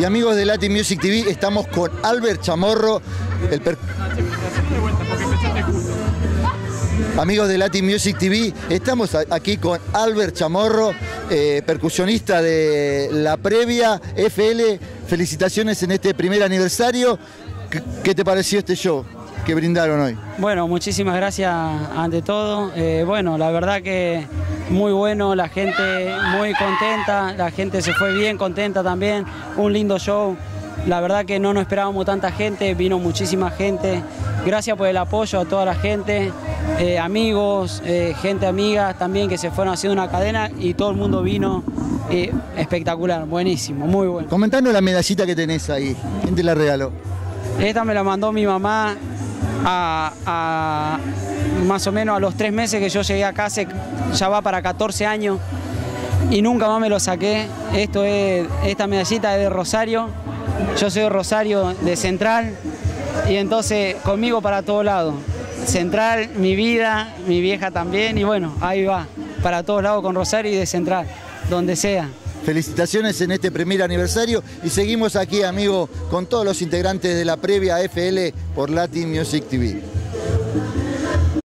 Y amigos de Latin Music TV, estamos con Albert Chamorro, el Amigos de Latin Music TV, estamos aquí con Albert Chamorro, eh, percusionista de la previa FL. Felicitaciones en este primer aniversario. ¿Qué te pareció este show que brindaron hoy? Bueno, muchísimas gracias ante todo. Eh, bueno, la verdad que muy bueno, la gente muy contenta, la gente se fue bien contenta también, un lindo show. La verdad que no nos esperábamos tanta gente, vino muchísima gente. Gracias por el apoyo a toda la gente, eh, amigos, eh, gente amiga también que se fueron haciendo una cadena y todo el mundo vino. espectacular, buenísimo, muy bueno. Comentando la medallita que tenés ahí, ¿quién te la regaló? Esta me la mandó mi mamá a, más o menos a los tres meses que yo llegué acá, ya va para 14 años y nunca más me lo saqué. Esto es, esta medallita es de Rosario, yo soy de Rosario de Central y entonces conmigo para todos lados. Central, mi vida, mi vieja también y bueno, ahí va, para todos lados con Rosario y de Central, donde sea. Felicitaciones en este primer aniversario y seguimos aquí, amigo, con todos los integrantes de la previa FL por Latin Music TV.